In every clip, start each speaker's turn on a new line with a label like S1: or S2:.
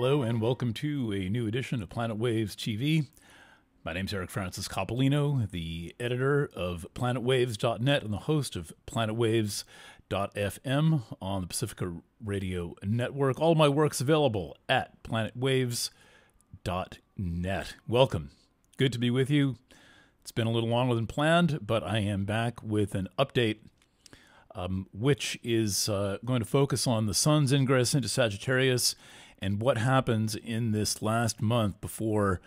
S1: Hello, and welcome to a new edition of Planet Waves TV. My name's Eric Francis Coppolino, the editor of PlanetWaves.net and the host of PlanetWaves.fm on the Pacifica Radio Network. All my work's available at PlanetWaves.net. Welcome. Good to be with you. It's been a little longer than planned, but I am back with an update um, which is uh, going to focus on the sun's ingress into Sagittarius and what happens in this last month before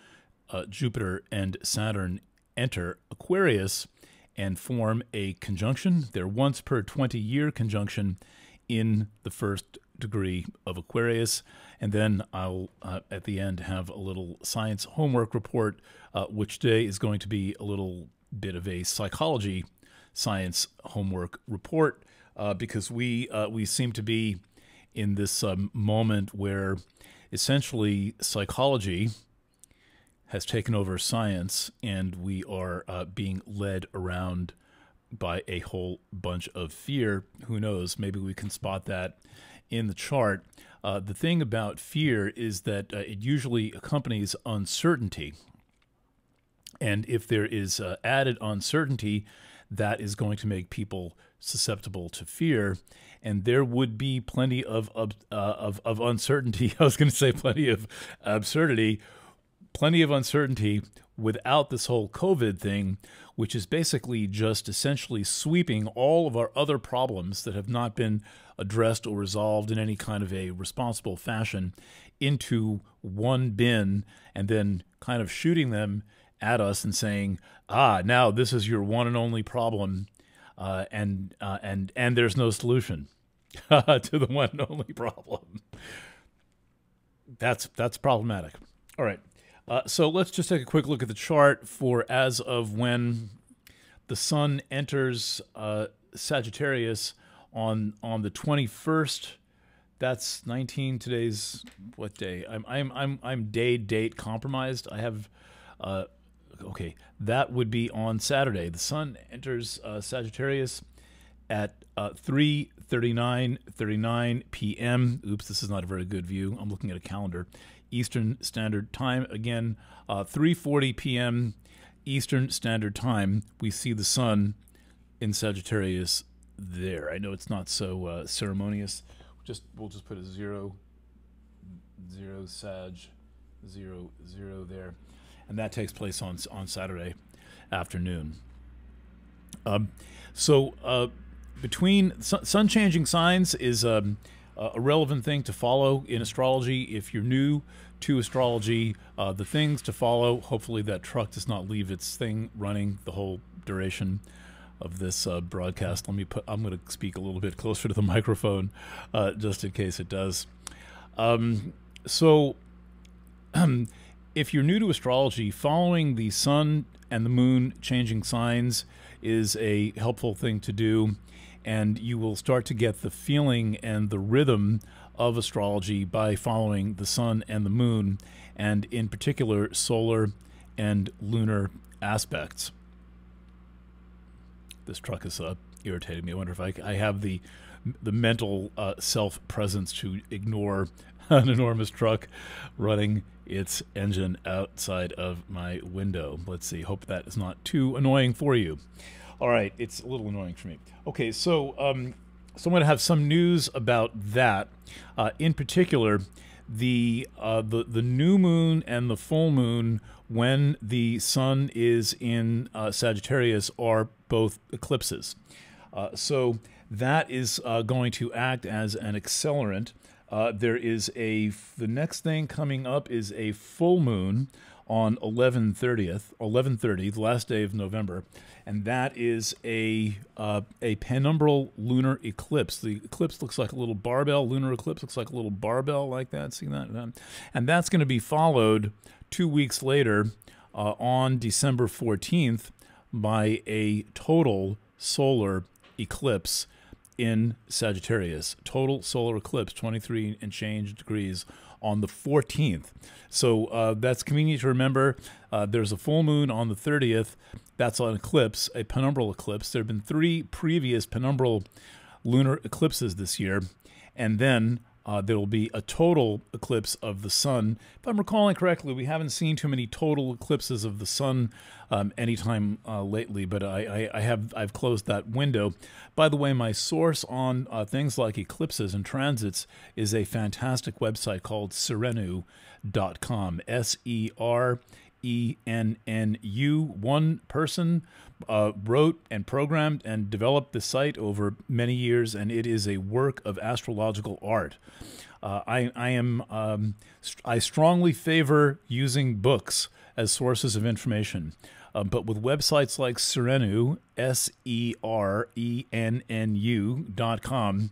S1: uh, Jupiter and Saturn enter Aquarius and form a conjunction. Their once per 20 year conjunction in the first degree of Aquarius. And then I'll, uh, at the end, have a little science homework report, uh, which today is going to be a little bit of a psychology science homework report uh, because we uh, we seem to be in this um, moment where essentially psychology has taken over science and we are uh, being led around by a whole bunch of fear. Who knows? Maybe we can spot that in the chart. Uh, the thing about fear is that uh, it usually accompanies uncertainty. And if there is uh, added uncertainty, that is going to make people susceptible to fear. And there would be plenty of uh, of, of uncertainty. I was going to say plenty of absurdity, plenty of uncertainty without this whole COVID thing, which is basically just essentially sweeping all of our other problems that have not been addressed or resolved in any kind of a responsible fashion into one bin and then kind of shooting them at us and saying, "Ah, now this is your one and only problem, uh, and uh, and and there's no solution to the one and only problem." That's that's problematic. All right, uh, so let's just take a quick look at the chart for as of when the Sun enters uh, Sagittarius on on the 21st. That's 19. Today's what day? I'm I'm I'm I'm day date compromised. I have uh, okay, that would be on Saturday. The sun enters uh, Sagittarius at uh, 3:39 39 p.m. Oops, this is not a very good view. I'm looking at a calendar. Eastern Standard Time again, uh, 3:40 p.m. Eastern Standard Time. We see the sun in Sagittarius there. I know it's not so uh, ceremonious. Just we'll just put a zero, zero Sag, zero zero there and that takes place on on Saturday afternoon. Um, so uh, between sun changing signs is um, a relevant thing to follow in astrology. If you're new to astrology, uh, the things to follow. Hopefully, that truck does not leave its thing running the whole duration of this uh, broadcast. Let me put. I'm going to speak a little bit closer to the microphone, uh, just in case it does. Um, so. If you're new to astrology, following the sun and the moon changing signs is a helpful thing to do, and you will start to get the feeling and the rhythm of astrology by following the sun and the moon, and in particular, solar and lunar aspects. This truck is uh, irritating me. I wonder if I, I have the the mental uh, self presence to ignore an enormous truck running its engine outside of my window. Let's see. Hope that is not too annoying for you. All right, it's a little annoying for me. Okay, so um, so I'm going to have some news about that. Uh, in particular, the uh, the the new moon and the full moon when the sun is in uh, Sagittarius are both eclipses. Uh, so that is uh, going to act as an accelerant uh, there is a the next thing coming up is a full moon on 11 30th 11:30 the last day of November. And that is a uh, a penumbral lunar eclipse. The eclipse looks like a little barbell lunar eclipse looks like a little barbell like that. See that? And that's going to be followed 2 weeks later uh, on December 14th by a total solar eclipse in Sagittarius. Total solar eclipse, 23 and change degrees on the 14th. So uh, that's convenient to remember. Uh, there's a full moon on the 30th. That's an eclipse, a penumbral eclipse. There have been three previous penumbral lunar eclipses this year. And then uh, there will be a total eclipse of the sun. If I'm recalling correctly, we haven't seen too many total eclipses of the sun um, anytime uh, lately, but I, I, I, have I've closed that window. By the way, my source on uh, things like eclipses and transits is a fantastic website called Serennu.com. S E R E N N U. One person uh, wrote and programmed and developed the site over many years, and it is a work of astrological art. Uh, I, I am um, I strongly favor using books as sources of information. Um, but with websites like Serennu, S E R E N N U dot com,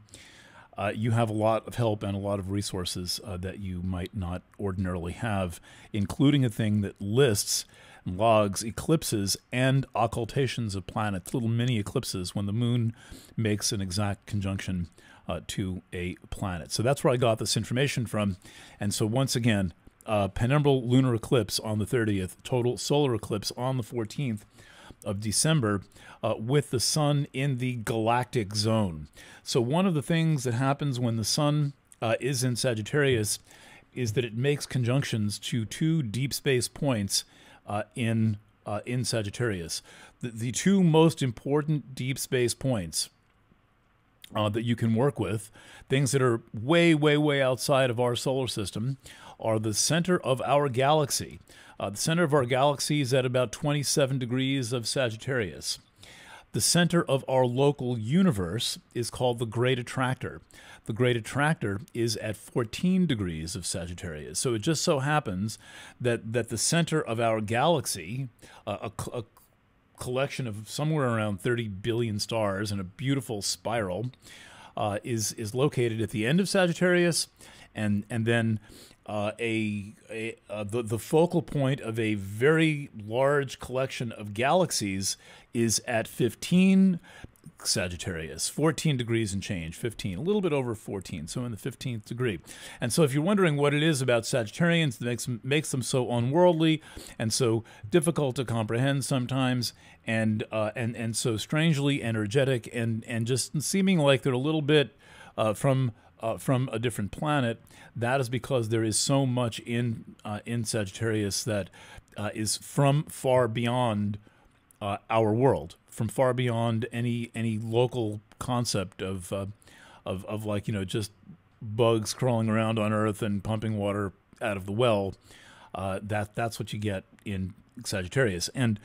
S1: uh, you have a lot of help and a lot of resources uh, that you might not ordinarily have, including a thing that lists logs eclipses and occultations of planets, little mini eclipses when the moon makes an exact conjunction uh, to a planet. So that's where I got this information from. And so once again, uh, penumbral lunar eclipse on the 30th, total solar eclipse on the 14th of December uh, with the sun in the galactic zone. So, one of the things that happens when the sun uh, is in Sagittarius is that it makes conjunctions to two deep space points uh, in, uh, in Sagittarius. The, the two most important deep space points uh, that you can work with, things that are way, way, way outside of our solar system, are the center of our galaxy. Uh, the center of our galaxy is at about 27 degrees of Sagittarius. The center of our local universe is called the Great Attractor. The Great Attractor is at 14 degrees of Sagittarius. So it just so happens that, that the center of our galaxy, uh, a, a collection of somewhere around 30 billion stars in a beautiful spiral, uh, is, is located at the end of Sagittarius. And, and then uh, a, a uh, the, the focal point of a very large collection of galaxies is at 15 Sagittarius, 14 degrees and change, 15, a little bit over 14, so in the 15th degree. And so if you're wondering what it is about Sagittarians that makes, makes them so unworldly and so difficult to comprehend sometimes and, uh, and, and so strangely energetic and, and just seeming like they're a little bit uh, from uh, from a different planet, that is because there is so much in uh, in Sagittarius that uh, is from far beyond uh, our world, from far beyond any any local concept of uh, of of like you know just bugs crawling around on Earth and pumping water out of the well. Uh, that that's what you get in Sagittarius, and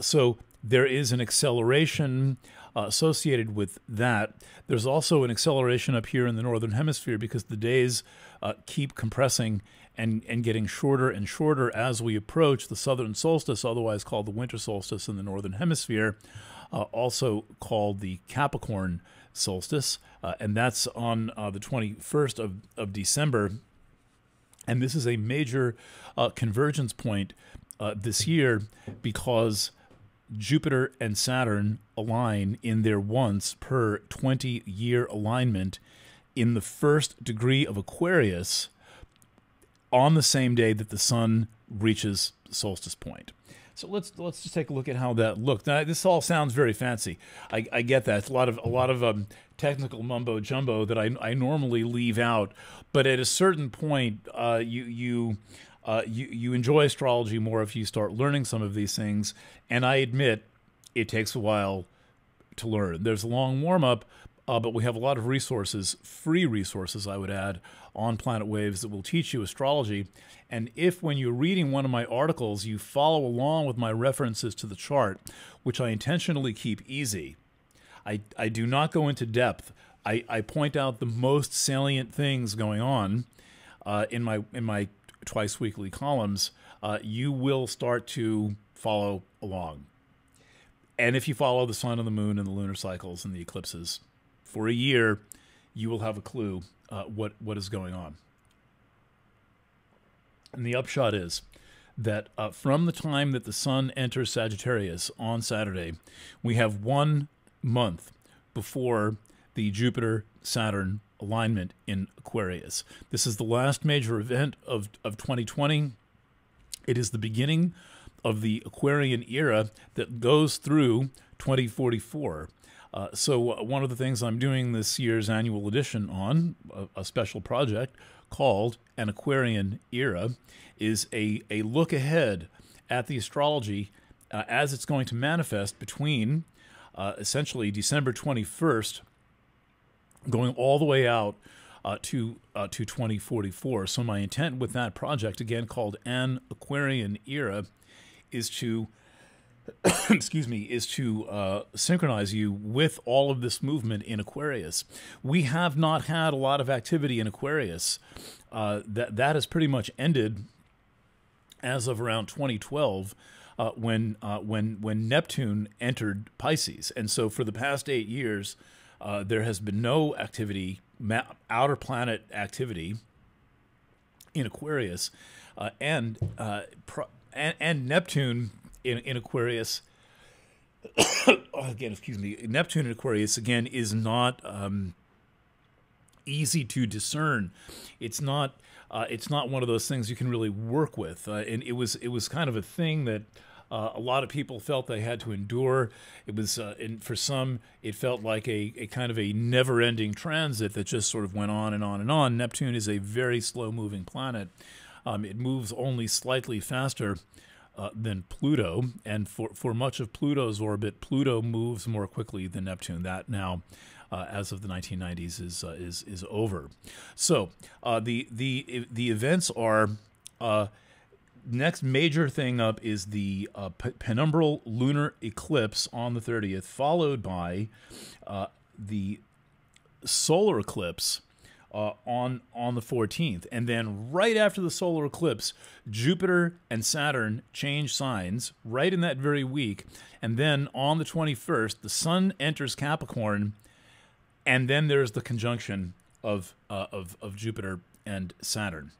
S1: so there is an acceleration uh, associated with that. There's also an acceleration up here in the northern hemisphere because the days uh, keep compressing and, and getting shorter and shorter as we approach the southern solstice, otherwise called the winter solstice in the northern hemisphere, uh, also called the Capricorn solstice, uh, and that's on uh, the 21st of, of December. And this is a major uh, convergence point this year because Jupiter and Saturn align in their once per 20 year alignment in the first degree of Aquarius on the same day that the sun reaches solstice point. So let's let's just take a look at how that looked. Now, this all sounds very fancy. I, I get that. It's a lot of a lot of um, technical mumbo jumbo that I, I normally leave out. But at a certain point, uh, you you uh, you you enjoy astrology more if you start learning some of these things. And I admit it takes a while to learn. There's a long warm up, uh, but we have a lot of resources, free resources, I would add, on Planet Waves that will teach you astrology. And if, when you're reading one of my articles, you follow along with my references to the chart, which I intentionally keep easy, I, I do not go into depth. I, I point out the most salient things going on uh, in my in my twice weekly columns, uh, you will start to follow along. And if you follow the sun and the moon and the lunar cycles and the eclipses for a year, you will have a clue uh, what what is going on. And the upshot is that uh, from the time that the sun enters Sagittarius on Saturday, we have one month before the Jupiter Saturn alignment in Aquarius. This is the last major event of, of 2020. It is the beginning of the Aquarian era that goes through 2044. Uh, so, uh, one of the things I'm doing this year's annual edition on, a, a special project called An Aquarian Era, is a, a look ahead at the astrology uh, as it's going to manifest between uh, essentially December 21st, going all the way out uh, to uh, to 2044. So my intent with that project, again called An Aquarian Era, is to excuse me, is to uh, synchronize you with all of this movement in Aquarius. We have not had a lot of activity in Aquarius. Uh, that that has pretty much ended as of around 2012. Uh, when uh, when when Neptune entered Pisces, and so for the past eight years, uh, there has been no activity, outer planet activity in Aquarius, uh, and, pro- and and Neptune in, in Aquarius, again, excuse me, Neptune in Aquarius, again, is not um, easy to discern. It's not. Uh, it's not one of those things you can really work with, uh, and it was it was kind of a thing that uh, a lot of people felt they had to endure. It was, uh, and for some, it felt like a, a kind of a never ending transit that just sort of went on and on and on. Neptune is a very slow moving planet. Um, it moves only slightly faster uh, than Pluto, and for, for much of Pluto's orbit, Pluto moves more quickly than Neptune. That now, uh, as of the 1990s, is uh, is is over. So uh, the the the events are. Uh, next major thing up is the penumbral lunar eclipse on the 30th, followed by the solar eclipse uh, on on the 14th, and then right after the solar eclipse, Jupiter and Saturn change signs right in that very week, and then on the 21st, the Sun enters Capricorn, and then there's the conjunction of uh, of of Jupiter and Saturn.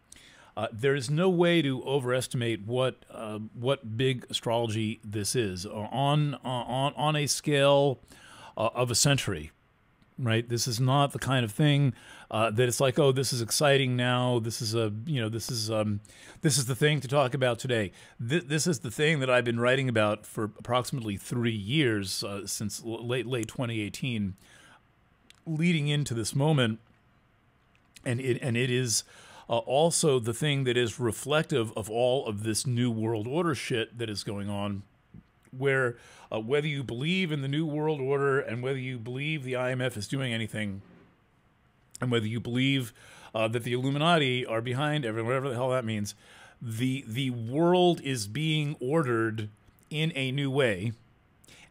S1: Uh, there is no way to overestimate what uh, what big astrology this is on on on a scale uh, of a century right? This is not the kind of thing uh, that it's like, oh, this is exciting now. This is a, you know, this is um, this is the thing to talk about today. Th- this is the thing that I've been writing about for approximately three years uh, since late late 2018, leading into this moment, and it and it is. Uh, also, the thing that is reflective of all of this new world order shit that is going on where uh, whether you believe in the New World Order and whether you believe the IMF is doing anything, and whether you believe uh, that the Illuminati are behind everything, whatever the hell that means, the the world is being ordered in a new way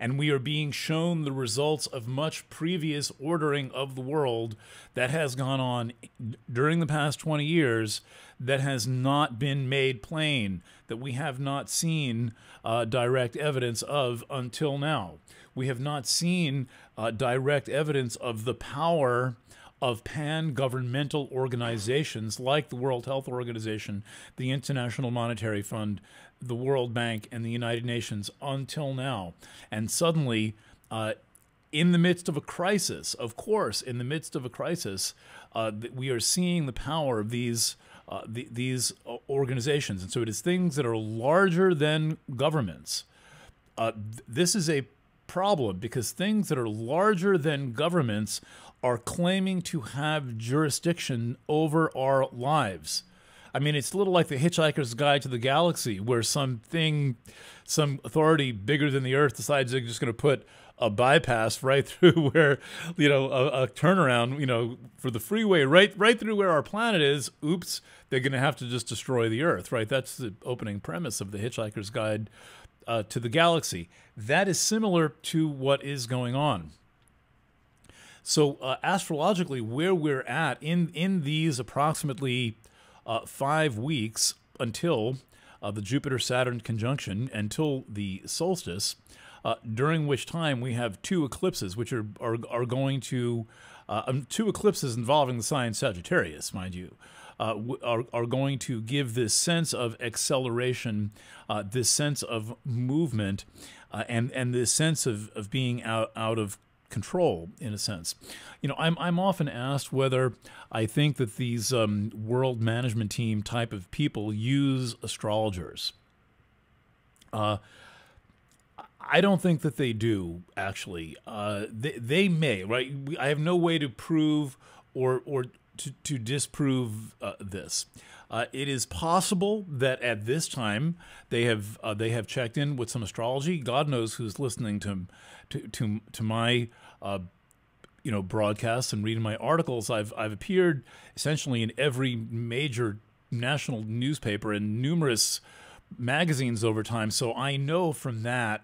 S1: and we are being shown the results of much previous ordering of the world that has gone on during the past 20 years that has not been made plain, that we have not seen uh, direct evidence of until now. We have not seen uh, direct evidence of the power of pan governmental organizations like the World Health Organization, the International Monetary Fund, the World Bank and the United Nations until now. And suddenly, uh, in the midst of a crisis, of course, in the midst of a crisis, uh, we are seeing the power of these uh, the, these organizations, and so it is things that are larger than governments. Uh, th- this is a problem because things that are larger than governments are claiming to have jurisdiction over our lives. I mean, it's a little like the Hitchhiker's Guide to the Galaxy, where something, some authority bigger than the Earth decides they're just going to put a bypass right through where, you know, a, a, turnaround, you know, for the freeway right right through where our planet is. Oops, they're going to have to just destroy the Earth, right? That's the opening premise of the Hitchhiker's Guide uh, to the Galaxy. That is similar to what is going on. So uh, astrologically, where we're at in in these approximately uh, five weeks until uh, the Jupiter Saturn conjunction, until the solstice, uh, during which time we have two eclipses, which are, are, are going to, uh, um, two eclipses involving the sign Sagittarius, mind you. Uh, are, are going to give this sense of acceleration, this sense of movement, and, and this sense of, of being out, out of control in a sense. You know, I'm I'm often asked whether I think that these um, world management team type of people use astrologers. Uh, I don't think that they do. Actually, uh, they, they may. Right. I have no way to prove or or to, to disprove uh, this. Uh, it is possible that at this time they have uh, they have checked in with some astrology. God knows who's listening to to to, to my uh, you know broadcasts and reading my articles. I've I've appeared essentially in every major national newspaper and numerous magazines over time. So I know from that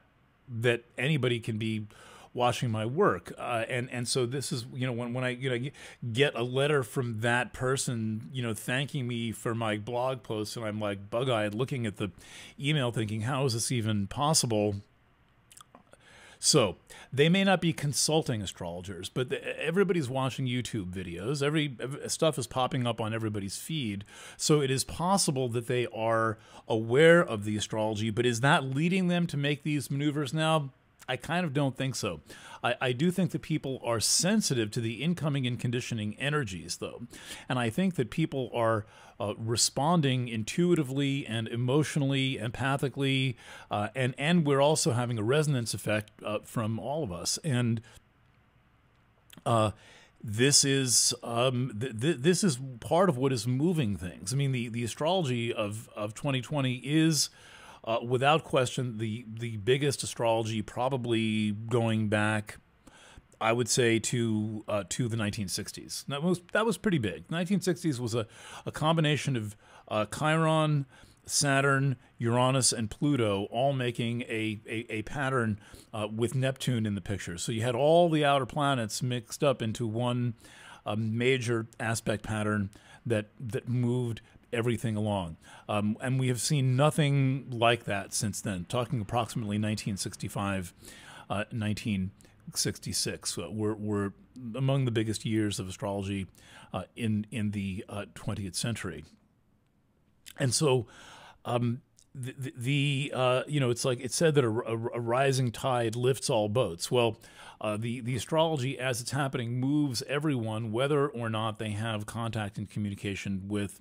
S1: that anybody can be watching my work. Uh, and and so this is you know when when I you know get a letter from that person you know thanking me for my blog post and I'm like bug eyed looking at the email thinking how is this even possible. So they may not be consulting astrologers, but the, everybody's watching YouTube videos. Every, every, stuff is popping up on everybody's feed, so it is possible that they are aware of the astrology. But is that leading them to make these maneuvers now? I kind of don't think so. I, I, do think that people are sensitive to the incoming and conditioning energies, though. And I think that people are uh, responding intuitively and emotionally, empathically, uh, and, and we're also having a resonance effect uh, from all of us. And uh, this is um, th- th- this is part of what is moving things. I mean, the, the astrology of, of 2020 is uh, without question, the the biggest astrology probably going back, I would say to uh, to the 1960s. That was that was pretty big. 1960s was a, a combination of uh, Chiron, Saturn, Uranus, and Pluto all making a a, a pattern uh, with Neptune in the picture. So you had all the outer planets mixed up into one uh, major aspect pattern that that moved everything along. Um, and we have seen nothing like that since then, talking approximately 1965, uh, 1966. Uh, we're, we're among the biggest years of astrology uh, in, in the 20th uh, century. And so, um, the, the uh, you know it's like it said that a, a, a rising tide lifts all boats. Well, uh, the the astrology as it's happening moves everyone, whether or not they have contact and communication with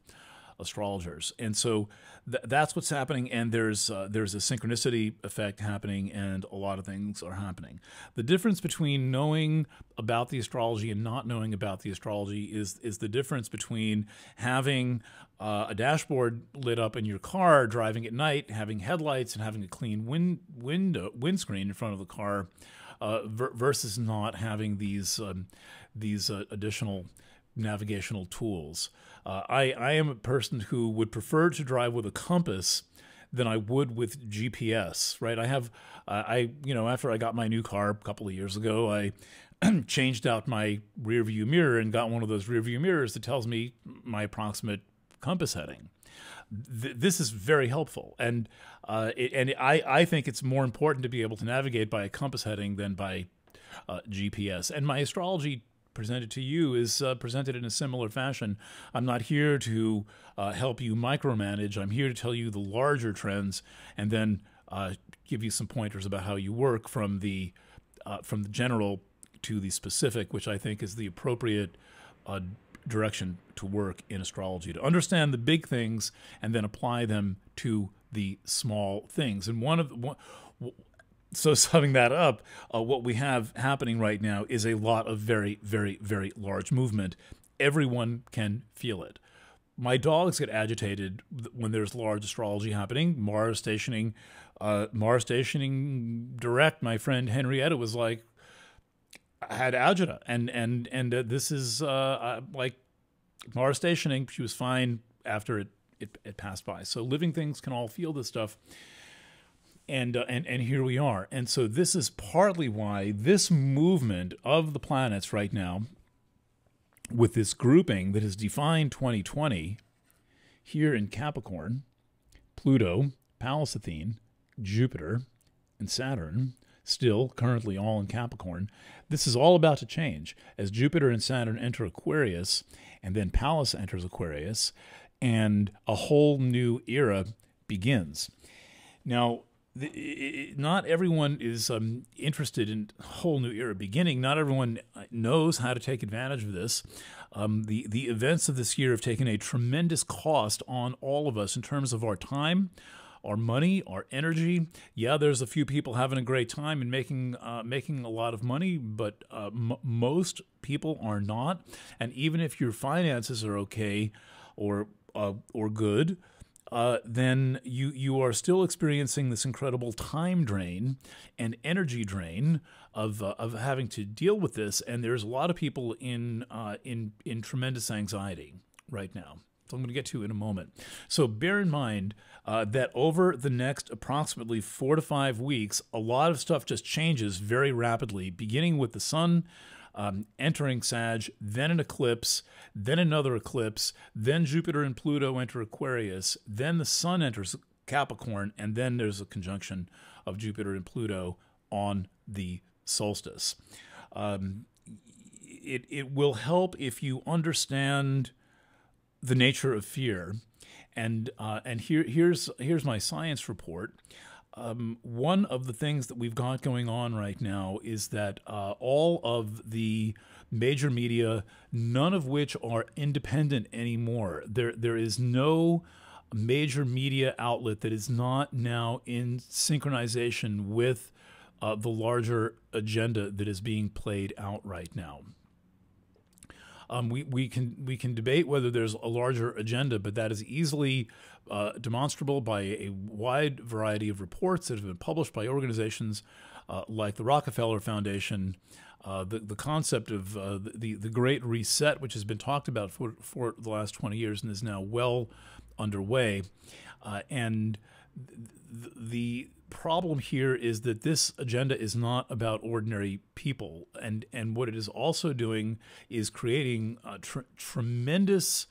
S1: astrologers. And so th- that's what's happening. And there's uh, there's a synchronicity effect happening, and a lot of things are happening. The difference between knowing about the astrology and not knowing about the astrology is is the difference between having uh, a dashboard lit up in your car driving at night, having headlights, and having a clean wind window windscreen in front of the car, uh, ver- versus not having these um, these uh, additional navigational tools. Uh, I, I am a person who would prefer to drive with a compass than I would with GPS, right? I have, uh, I, you know, after I got my new car a couple of years ago, I changed out my rear view mirror and got one of those rear view mirrors that tells me my approximate compass heading. Th- this is very helpful, and uh, it, and I, I think it's more important to be able to navigate by a compass heading than by uh, GPS. And my astrology presented to you is uh, presented in a similar fashion. I'm not here to uh, help you micromanage. I'm here to tell you the larger trends and then uh, give you some pointers about how you work from the uh, from the general to the specific, which I think is the appropriate uh, direction to work in astrology to understand the big things and then apply them to the small things. And one of the, one, so summing that up, uh, what we have happening right now is a lot of very, very, very large movement. Everyone can feel it. My dogs get agitated when there's large astrology happening. Mars stationing, uh, Mars stationing direct. My friend Henrietta was like, had agita, and and and uh, this is uh, like Mars stationing. She was fine after it, it it passed by. So living things can all feel this stuff and uh, and and here we are. And so this is partly why this movement of the planets right now, with this grouping that has defined 2020 here in Capricorn, Pluto, Pallas Athene, Jupiter, and Saturn, still currently all in Capricorn. This is all about to change as Jupiter and Saturn enter Aquarius, and then Pallas enters Aquarius, and a whole new era begins. Now, the, not everyone is um, interested in a whole new era beginning. Not everyone uh, knows how to take advantage of this. Um, the the events of this year have taken a tremendous cost on all of us in terms of our time, our money, our energy. Yeah, there's a few people having a great time and making uh, making a lot of money, but uh, most people are not. And even if your finances are okay or uh, or good, uh, then you you are still experiencing this incredible time drain and energy drain of uh, of having to deal with this. And there's a lot of people in uh, in in tremendous anxiety right now. So I'm going to get to in a moment. So bear in mind uh, that over the next approximately four to five weeks, a lot of stuff just changes very rapidly, beginning with the sun um, entering Sag, then an eclipse, then another eclipse, then Jupiter and Pluto enter Aquarius, then the sun enters Capricorn, and then there's a conjunction of Jupiter and Pluto on the solstice. Um, it, it will help if you understand the nature of fear. And uh, and here here's here's my science report. Um, one of the things that we've got going on right now is that uh, all of the major media, none of which are independent anymore. There there is no major media outlet that is not now in synchronization with uh, the larger agenda that is being played out right now. Um, we, we can we can debate whether there's a larger agenda, but that is easily uh, demonstrable by a wide variety of reports that have been published by organizations uh, like the Rockefeller Foundation. Uh, the, the concept of uh, the, the Great Reset, which has been talked about for, for the last 20 years and is now well underway. Uh, and th- the problem here is that this agenda is not about ordinary people, and and what it is also doing is creating a tr- tremendous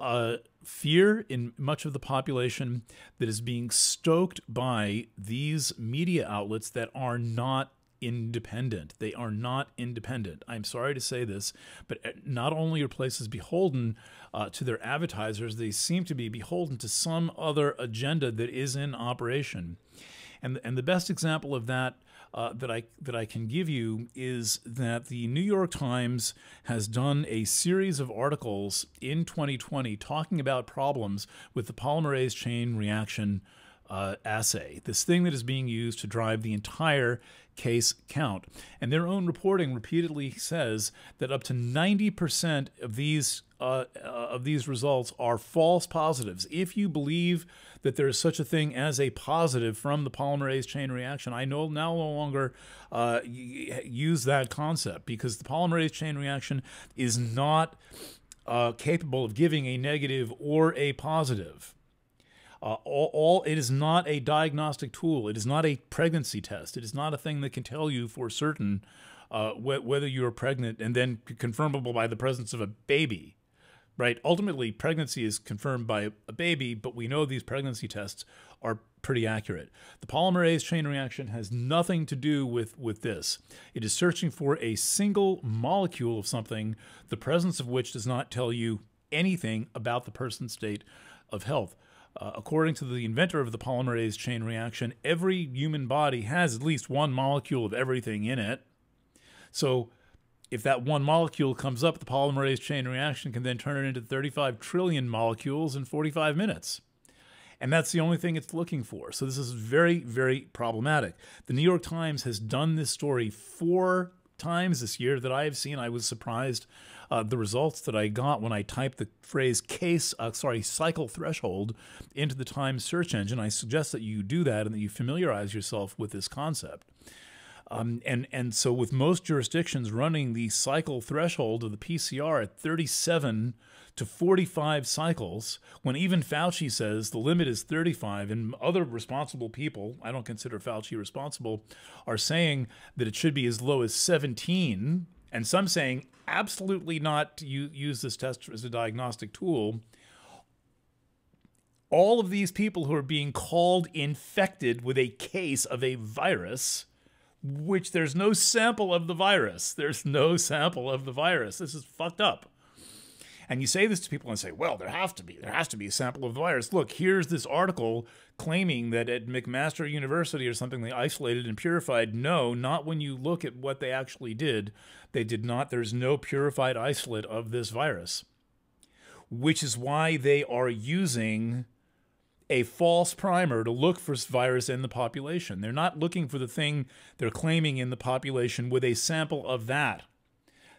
S1: uh, fear in much of the population that is being stoked by these media outlets that are not independent. They are not independent. I'm sorry to say this, but uh, not only are places beholden uh, to their advertisers, they seem to be beholden to some other agenda that is in operation. And and the best example of that uh, that I that I can give you is that the New York Times has done a series of articles in 2020 talking about problems with the polymerase chain reaction uh, assay, this thing that is being used to drive the entire case count. And their own reporting repeatedly says that up to 90% of these uh, uh, of these results are false positives. If you believe that there is such a thing as a positive from the polymerase chain reaction, I no now no longer uh, use that concept because the polymerase chain reaction is not uh, capable of giving a negative or a positive. Uh, all, all, it is not a diagnostic tool. It is not a pregnancy test. It is not a thing that can tell you for certain uh, wh- whether you are pregnant and then confirmable by the presence of a baby. Right. Ultimately, pregnancy is confirmed by a baby, but we know these pregnancy tests are pretty accurate. The polymerase chain reaction has nothing to do with, with this. It is searching for a single molecule of something, the presence of which does not tell you anything about the person's state of health. Uh, according to the inventor of the polymerase chain reaction, every human body has at least one molecule of everything in it. So, if that one molecule comes up, the polymerase chain reaction can then turn it into 35 trillion molecules in 45 minutes. And that's the only thing it's looking for. So, this is very, very problematic. The New York Times has done this story four times this year that I have seen. I was surprised uh, the results that I got when I typed the phrase case, uh, sorry, cycle threshold into the Times search engine. I suggest that you do that and that you familiarize yourself with this concept. Um, and and so with most jurisdictions running the cycle threshold of the PCR at 37 to 45 cycles, when even Fauci says the limit is 35, and other responsible people, I don't consider Fauci responsible, are saying that it should be as low as 17, and some saying absolutely not to use this test as a diagnostic tool. All of these people who are being called infected with a case of a virus, which there's no sample of the virus. There's no sample of the virus. This is fucked up. And you say this to people and say, well, there has to be. There has to be a sample of the virus. Look, here's this article claiming that at McMaster University or something they isolated and purified. No, not when you look at what they actually did. They did not. There's no purified isolate of this virus, which is why they are using a false primer to look for virus in the population. They're not looking for the thing they're claiming in the population with a sample of that.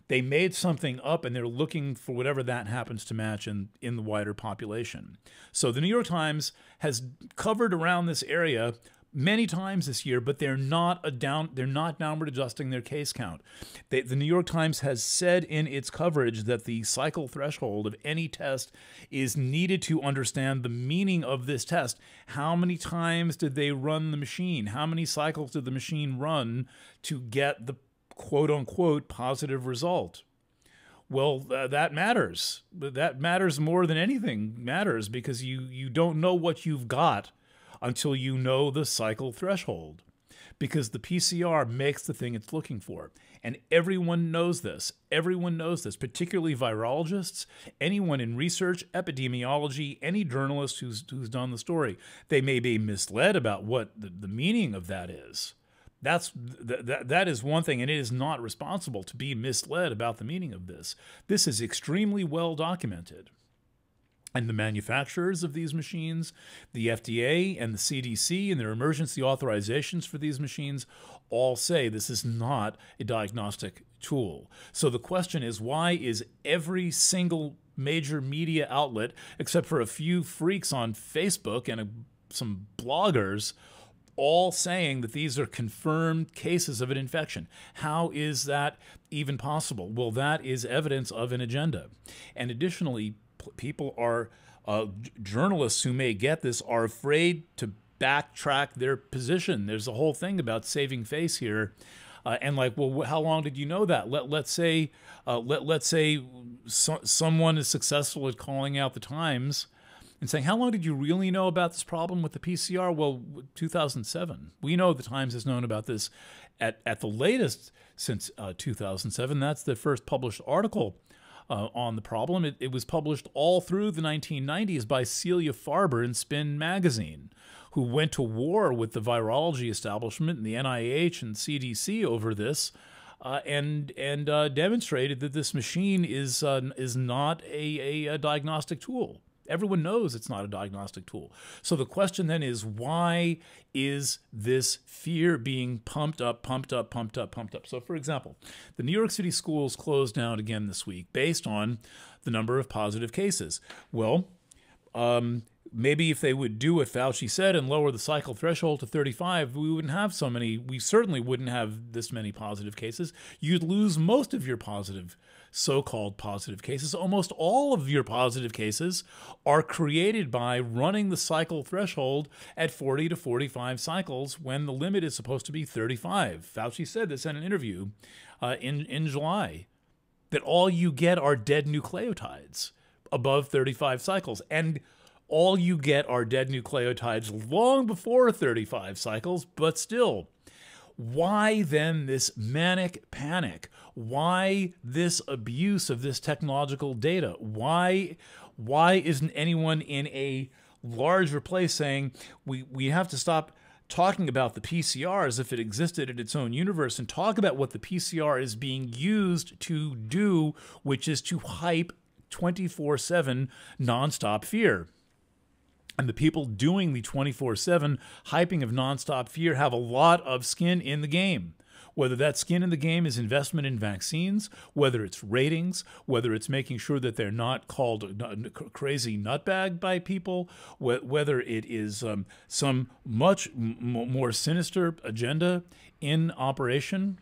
S1: They made something up and they're looking for whatever that happens to match in, in the wider population. So the New York Times has covered around this area many times this year, but they're not a down they're not downward adjusting their case count. They, the New York Times has said in its coverage that the cycle threshold of any test is needed to understand the meaning of this test. How many times did they run the machine? How many cycles did the machine run to get the quote unquote positive result? Well, that matters. That matters more than anything matters because you you don't know what you've got until you know the cycle threshold because the PCR makes the thing it's looking for. And everyone knows this. Everyone knows this, particularly virologists, anyone in research, epidemiology, any journalist who's, who's done the story. They may be misled about what the, the meaning of that is. That's th- that, that is one thing, and it is not responsible to be misled about the meaning of this. This is extremely well documented. And the manufacturers of these machines, the FDA and the CDC and their emergency authorizations for these machines all say this is not a diagnostic tool. So the question is why is every single major media outlet, except for a few freaks on Facebook and a, some bloggers, all saying that these are confirmed cases of an infection. How is that even possible? Well, that is evidence of an agenda. And additionally, people are uh, journalists who may get this are afraid to backtrack their position. There's a whole thing about saving face here. Uh, and like, well, how long did you know that? Let let's say, uh, let let's say, so, someone is successful at calling out the Times and saying, how long did you really know about this problem with the PCR? Well, 2007. We know the Times has known about this at at the latest since uh, 2007. That's the first published article uh, on the problem. It, it, was published all through the 1990s by Celia Farber in Spin magazine, who went to war with the virology establishment and the NIH and CDC over this. Uh, and and uh, demonstrated that this machine is uh, is not a, a, a diagnostic tool. Everyone knows it's not a diagnostic tool. So the question then is why is this fear being pumped up, pumped up, pumped up, pumped up? So, for example, the New York City schools closed down again this week based on the number of positive cases. Well, um, maybe if they would do what Fauci said and lower the cycle threshold to 35, we wouldn't have so many, we certainly wouldn't have this many positive cases. You'd lose most of your positive so called positive cases. Almost all of your positive cases are created by running the cycle threshold at 40 to 45 cycles when the limit is supposed to be 35. Fauci said this in an interview uh, in, in July that all you get are dead nucleotides above 35 cycles. And all you get are dead nucleotides long before 35 cycles, but still. Why then this manic panic? Why this abuse of this technological data? Why why isn't anyone in a larger place saying we, we have to stop talking about the PCR as if it existed in its own universe and talk about what the PCR is being used to do, which is to hype 24 7 nonstop fear. And the people doing the 24 7 hyping of nonstop fear have a lot of skin in the game whether that skin in the game is investment in vaccines, whether it's ratings, whether it's making sure that they're not called crazy nutbag by people, whether it is um, some much more sinister agenda in operation.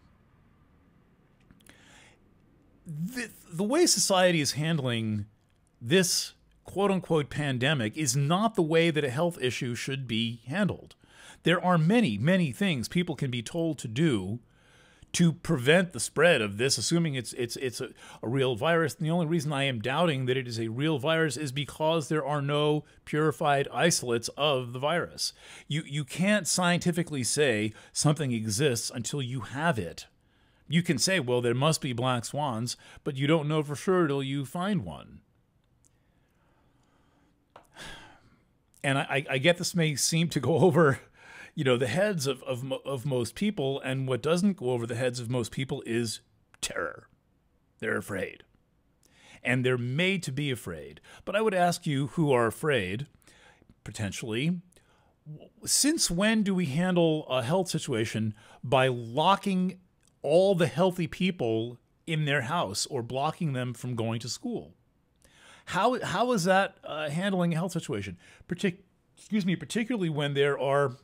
S1: The, the way society is handling this quote unquote pandemic is not the way that a health issue should be handled. There are many, many things people can be told to do to prevent the spread of this, assuming it's it's it's a, a, real virus. And the only reason I am doubting that it is a real virus is because there are no purified isolates of the virus. You you can't scientifically say something exists until you have it. You can say, well, there must be black swans, but you don't know for sure till you find one. And I, I get this may seem to go over you know the heads of, of of most people. And what doesn't go over the heads of most people is terror. They're afraid. And they're made to be afraid. But i would ask you who are afraid potentially, since when do we handle a health situation by locking all the healthy people in their house or blocking them from going to school? How, how is that uh, handling a health situation? Partic- excuse me, particularly when there are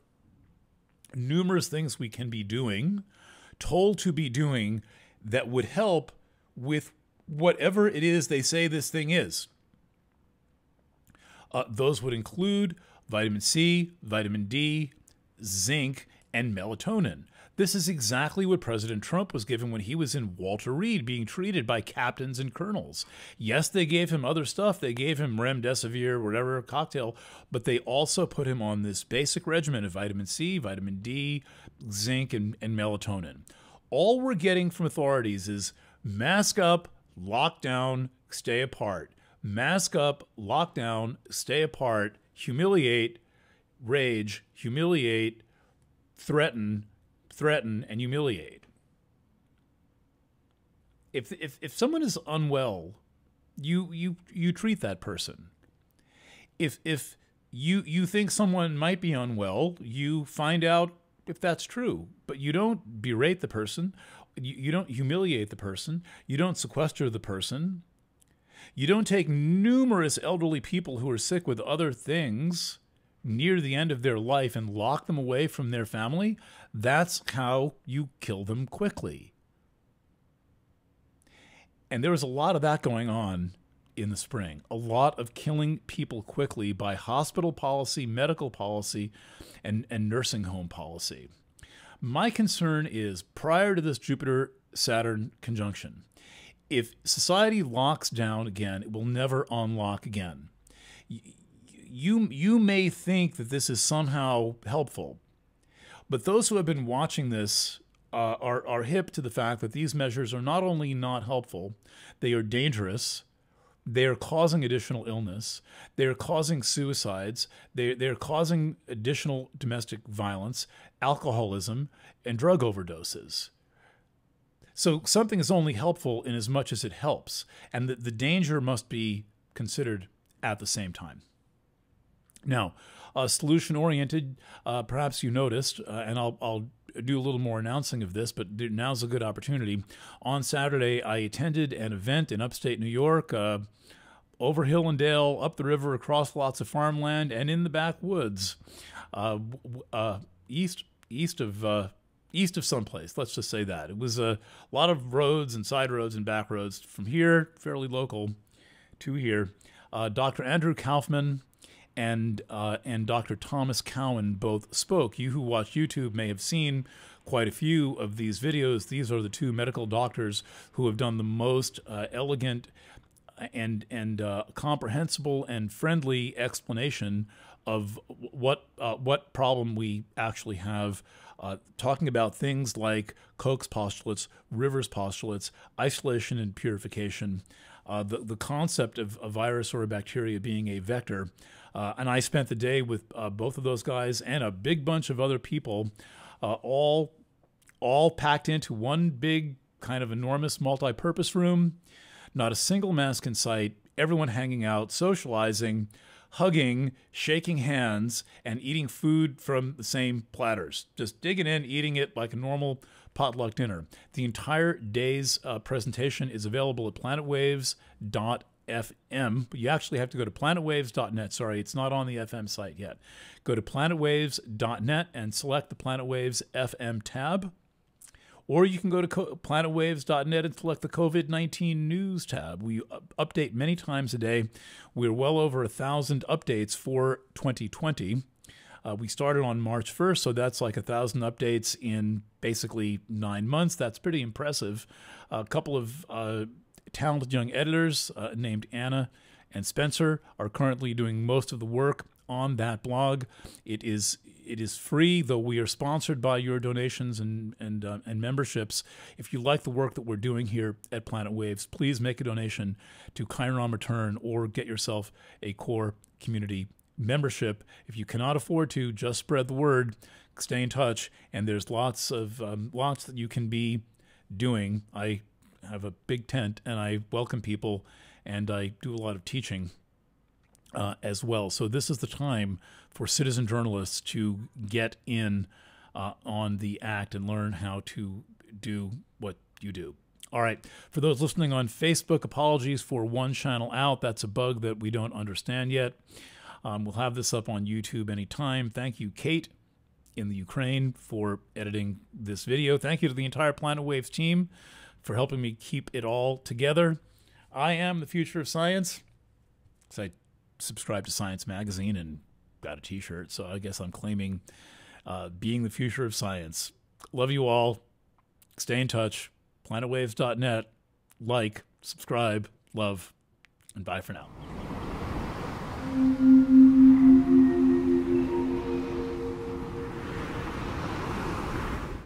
S1: numerous things we can be doing, told to be doing, that would help with whatever it is they say this thing is. Uh, those would include vitamin C, vitamin D, zinc, and melatonin. This is exactly what President Trump was given when he was in Walter Reed being treated by captains and colonels. Yes, they gave him other stuff. They gave him remdesivir, whatever cocktail, but they also put him on this basic regimen of vitamin C, vitamin D, zinc, and, and melatonin. All we're getting from authorities is mask up, lock down, stay apart. Mask up, lock down, stay apart, humiliate, rage, humiliate, threaten, threaten, and humiliate. If, if, if someone is unwell, you, you, you treat that person. If, if you, you think someone might be unwell, you find out if that's true, but you don't berate the person, you, you don't humiliate the person, you don't sequester the person, you don't take numerous elderly people who are sick with other things near the end of their life and lock them away from their family. That's how you kill them quickly. And there was a lot of that going on in the spring. A lot of killing people quickly by hospital policy, medical policy, and, and nursing home policy. My concern is prior to this Jupiter Saturn conjunction, if society locks down again, it will never unlock again. You, you may think that this is somehow helpful, but those who have been watching this uh, are, are hip to the fact that these measures are not only not helpful, they are dangerous. They are causing additional illness. They are causing suicides. They, they're causing additional domestic violence, alcoholism, and drug overdoses. So something is only helpful in as much as it helps, and the danger must be considered at the same time. Now, uh, solution oriented, uh, perhaps you noticed, uh, and I'll, I'll do a little more announcing of this, but now's a good opportunity. On Saturday, I attended an event in upstate New York, uh, over hill and dale, up the river, across lots of farmland, and in the backwoods, uh, uh, east east of east of someplace. Let's just say that. It was a lot of roads and side roads and back roads from here, fairly local, to here. Uh, Dr. Andrew Kaufman and uh, and Dr. Thomas Cowan both spoke. You who watch YouTube may have seen quite a few of these videos. These are the two medical doctors who have done the most uh, elegant and and uh, comprehensible and friendly explanation of what uh, what problem we actually have uh, talking about things like Koch's postulates, Rivers' postulates, isolation and purification, uh, the, the concept of a virus or a bacteria being a vector. Uh, and I spent the day with uh, both of those guys and a big bunch of other people, uh, all, all packed into one big kind of enormous multi-purpose room. Not a single mask in sight, everyone hanging out, socializing, hugging, shaking hands, and eating food from the same platters. Just digging in, eating it like a normal potluck dinner. The entire day's uh, presentation is available at planetwaves.fm. You actually have to go to planetwaves.net. Sorry, it's not on the FM site yet. Go to planetwaves.net and select the Planetwaves FM tab. Or you can go to planetwaves.net and select the COVID 19 news tab. We update many times a day. We're well over a thousand updates for 2020. Uh, we started on March 1st, so that's like a thousand updates in basically nine months. That's pretty impressive. A couple of uh, talented young editors uh, named Anna and Spencer are currently doing most of the work on that blog. It is it is free, though we are sponsored by your donations and and uh, and memberships. If you like the work that we're doing here at Planet Waves, please make a donation to Chiron Return or get yourself a core community membership. If you cannot afford to, just spread the word. Stay in touch, and there's lots of um, lots that you can be doing. I have a big tent, and I welcome people, and I do a lot of teaching uh, as well. So this is the time for citizen journalists to get in uh, on the act and learn how to do what you do. All right. For those listening on Facebook, apologies for one channel out. That's a bug that we don't understand yet. Um, we'll have this up on YouTube anytime. Thank you, Kate in the Ukraine, for editing this video. Thank you to the entire Planet Waves team for helping me keep it all together. I am the future of science. So I subscribe to Science Magazine and got a t shirt. So I guess I'm claiming uh, being the future of science. Love you all. Stay in touch. PlanetWaves.net. Like, subscribe, love, and bye for now.